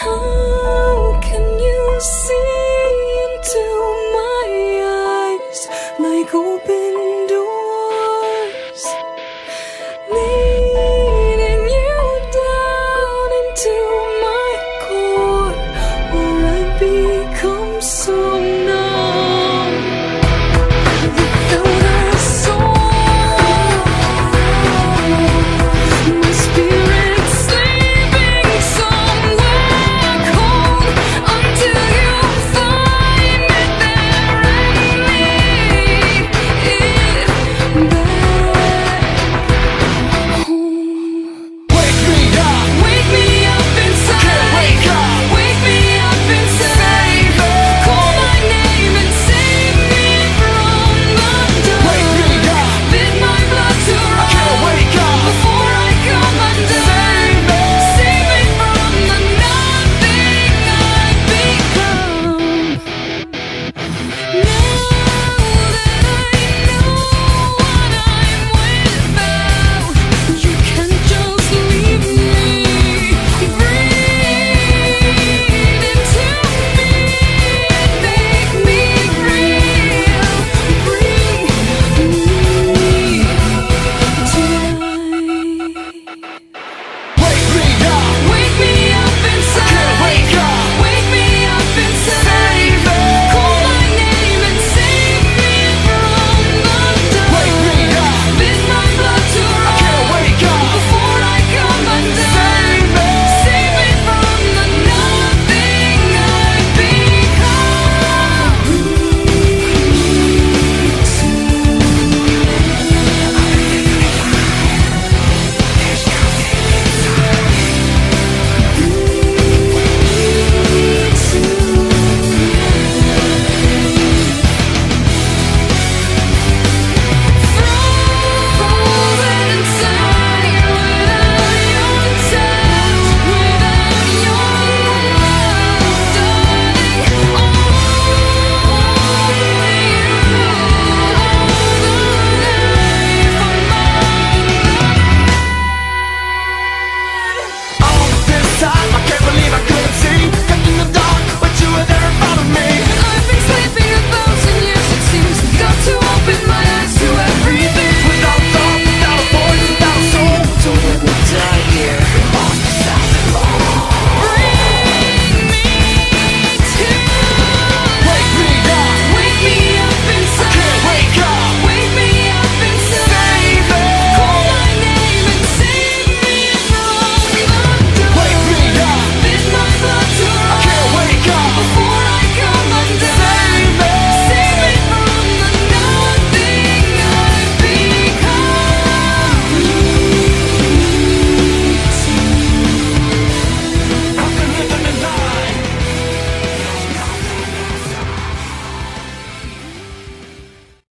home.